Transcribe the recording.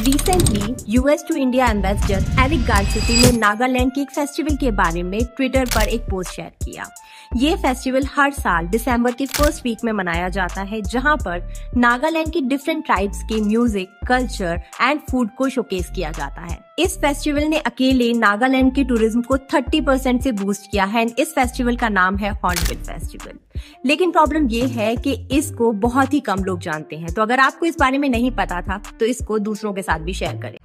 Recently US to India ambassador Eric Garcetti ने नागालैंड के एक फेस्टिवल के बारे में ट्विटर पर एक पोस्ट शेयर किया। ये फेस्टिवल हर साल दिसंबर के फ़र्स्ट वीक में मनाया जाता है, जहाँ पर नागालैंड की डिफरेंट ट्राइब्स के म्यूज़िक कल्चर एंड फ़ूड को शोकेस किया जाता है। इस फेस्टिवल ने अकेले नागालैंड के टूरिज़्म को 30 परसेंट से बूस्ट किया है एंड इस फेस्टिवल का नाम है हॉर्नबिल फेस्टिवल। लेकिन प्रॉब्लम ये है कि इसको बहुत ही कम लोग जानते हैं। तो अगर आपको इस बारे में नहीं पता था तो इसको दूसरों के साथ भी शेयर करें।